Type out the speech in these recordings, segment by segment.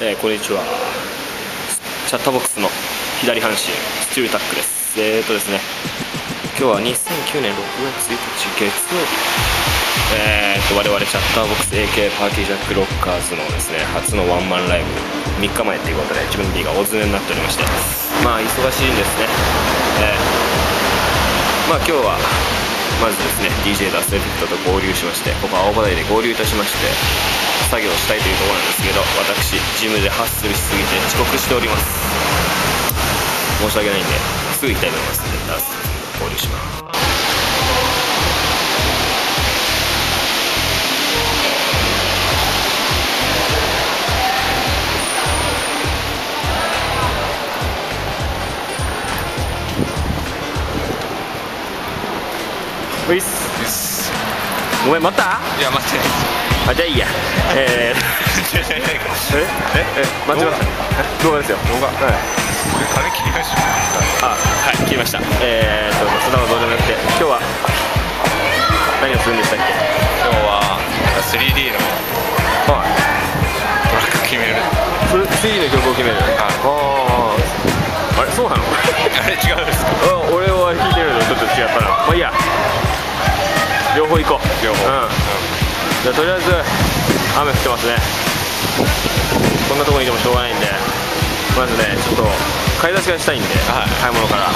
えー、こんにちは。チャットボックスの左半身スチュータックです。えーとですね今日は2009年6月1日月曜日。えーと我々チャッターボックス AK パーティージャックロッカーズのですね初のワンマンライブ3日前ということで自分 D が大詰めになっておりまして。まあ忙しいんですね。えー、まあ今日はまずですね DJ ダスエフェクトと合流しましてここ青葉台で合流いたしまして作業したいというところなんですけど私ジムでハッスルしすぎて遅刻しております。申し訳ないんですぐ行きたいと思いますのでダス合流します。ういっすごめん待った？いや待って。ないあじゃあいいや。えー、え？え？え？待ちます動画ですよ。動画。はい。髪切りましょあはい切りました。えー、っとそんなことどうで。もよくて今日は何をするんでしたっけ？今日は 3D の。はい。トラック決める。それ 3D の曲を決める。あああれそうなの？あれ違うんですか？あ俺は弾いてると違ったなまあいいや。両方行こう。両方。うん。じゃあとりあえず雨降ってますね。こんなとこにいてもしょうがないんで。まずねちょっと買い出しがしたいんで、はい。買い物から、よ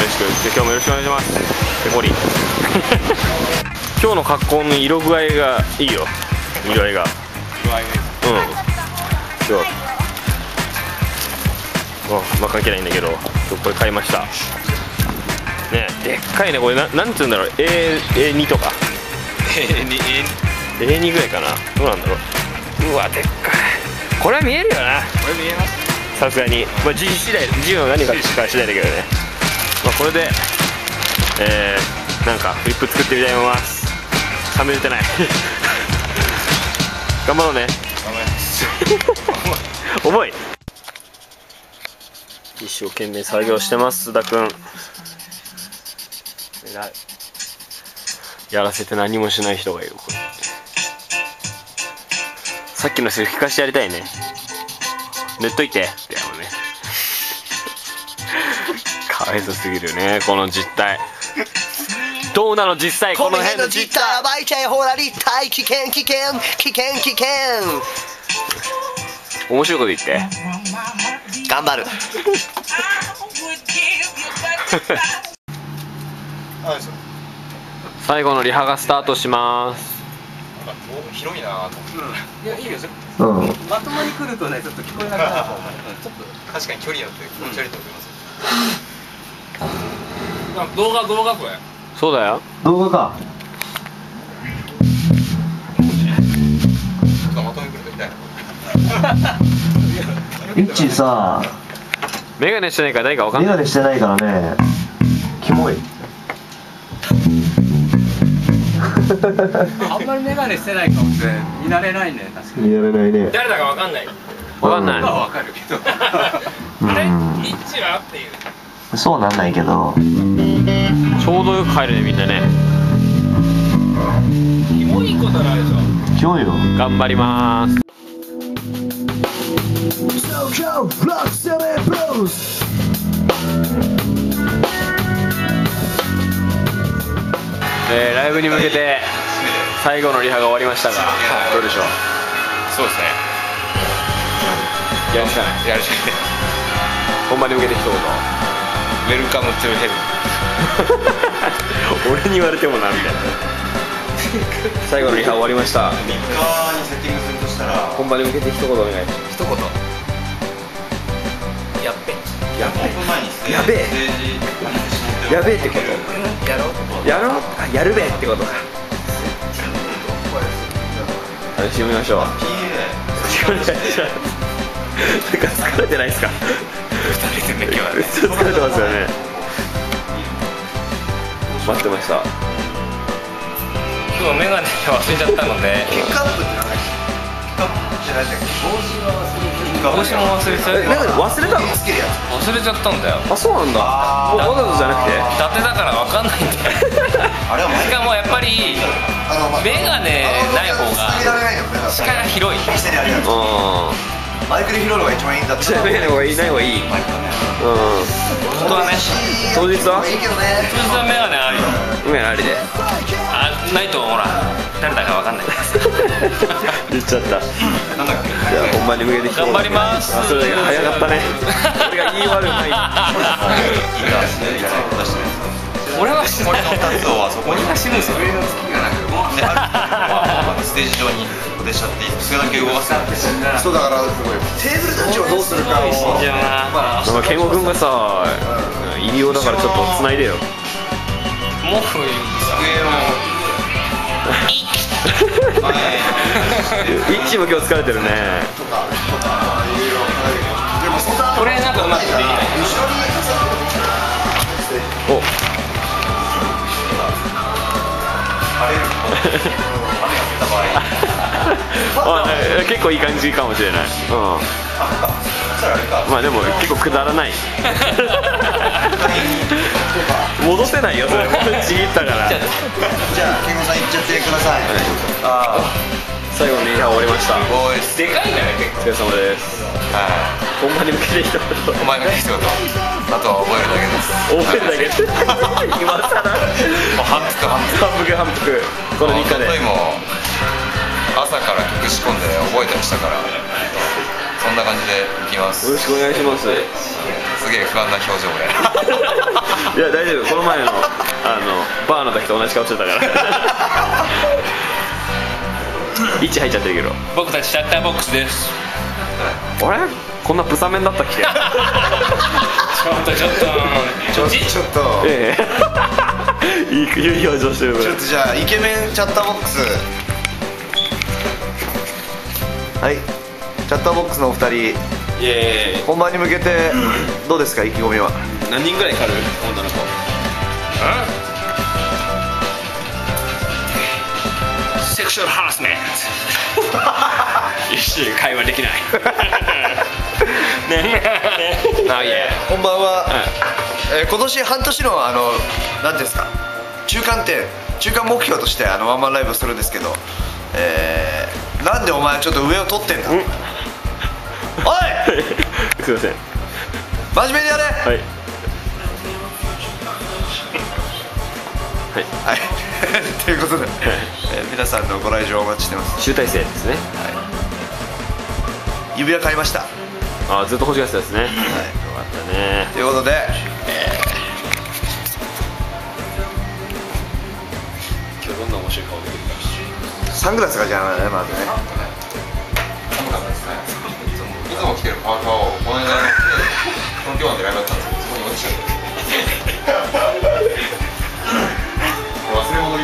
ろしく。で今日もよろしくお願いします。ペコリ 今日の格好の色具合がいいよ。色合いが。具合がいいうん。今日あまあ関係ないんだけどこれ買いました。ねでっかいね。これななんつうんだろう。A A2 とか。えーにえ A2 ぐらいかな。どうなんだろう。うわでっかい。これは見えるよな。これ見えます。さすがに。まあ G 次第 G の何がか次第だけどね。まあこれでえー、なんかフリップ作ってみたいと思います。冷めれてない。頑張ろうね。頑張ります。重い。一生懸命作業してます須田君やらせて何もしない人がいる。さっきのセリフ聞かしてやりたいね。塗っといて。ってやろうね。かわいそうすぎるねこの実態。どうなの実際この辺。の実態暴いちゃえほら立体危険危険危険危険。面白いこと言って。頑張る 最後のリハがスタートします。広いなと思っていやいいようん。まともに来るとねちょっと聞こえなくなる確かに距離によって気持ち悪いと思いますと動画動画これそうだよ。動画か。まとめてくれたいな。イッチーさメガネしてないから誰かわかんメない。ガネしてないからね。キモいあんまり眼鏡してない顔って見慣れないね確かに。やれないね。誰だかわかんない。わかんない。わかるけど。うあれんイッチはっていう。そうなんないけど。ちょうどよく帰るねみんなね。キモいことないでしょ。キモいよ。頑張りますえー、ライブに向けて最後のリハが終わりましたがどうでしょう？そうですね。やるしかない。やるしかない。本番に向けて一言。 Welcome to heaven。俺に言われてもなみたいな。最後のリハ終わりました。3日にセッティングするとしたら本番に向けて一言お願いします。一言。やっべ。や本番前にステージやべやべえってこと。やろう。やろう。あやるべってことか。あれ締めましょう。んか疲れてないですか？二人でね今疲れてますよね。待ってました。今日メガネ忘れちゃったので。ピックアップって何？ピックアップじゃないんだっけ？帽子は忘れて帽子も忘れちゃえなんか忘れたの？つけるやつ忘れちゃったんだよ。あそうなんだ。あもうわざとじゃなくて？伊達だから分かんないんだよ。あれはしかもやっぱりあのまあメガネない方が視界が広い。うマイクで拾うのが一番いいんだってじゃない方がいいない方がいい。うんマイクはね本当はね。当日は？いいけどね。普通はメガネあるよ。梅ありで。あないとほら誰だかわかんない。言っちゃった。なんだっけ。じゃあ本番に向けて頑張ります。あそれだけ早かったね。俺が言い悪うない俺は死ぬ俺の2つをあそこに俺が死ぬぞ上の月がなくであるまあステージ上に固定しちゃってそれだけ動かすそうだからテーブルたちをどうするかを。死んじゃうななんか健吾君がさ入り用だからちょっと繋いでよ毛布机を一チも今日疲れてるね。これなんかうまくできないお。あえ結構いい感じかもしれない。うん。まあでも結構くだらない。戻 せないよそれ ちぎったから。じゃあ健吾さん行っちゃってください。あ最後終わりました。あボーイスでかいんだよ結お疲れ様です。は本番に向けて一言いお前の一言あとは覚えるだけです。覚えるだけ。今更。もう反復反復反復反復この3日で。本当にもう朝から曲仕込んで覚えたりしたから。そんな感じでいきます。よろしくお願いしますすげえ不安な表情俺。いや大丈夫。この前のあのバーの時と同じ顔してたから。位置入っちゃってるけど。僕たちシャッターボックスです。あれ？こんなブサメンだったっけ？ちょっとちょっとちょっちょっと。ええ。いい表情してるちょっとじゃあイケメンチャッターボックス。はい。チャッターボックスのお二人本番に向けてどうですか意気込みは？何人ぐらい狩る女の子。セクシュアルハラスメント一瞬会話できない。ね。あいえ本番は、えー今年半年のあの何ていうんですか？中間点中間目標としてあのワンマンライブをするんですけどえー、なんでお前ちょっと上を取ってんだ、おい！すいません。真面目にやれ！はい。はい。はい。ということで、えー皆さんのご来場お待ちしてます。集大成ですね。指輪買いました、はあずっと欲しがってたですね。よかい、ったね。ということで、今日どんな面白い顔できるかサングラスがじゃあねまずね。寒かったですねつも着てるパーカーをこの間の東京湾でライブだったんですけどそこに落ちちゃっ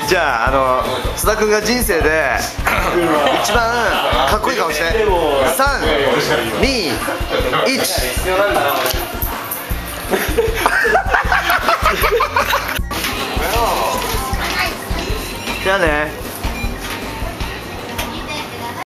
じゃああの須田君が人生で一番かっこいいかもしれな い。321じゃあね。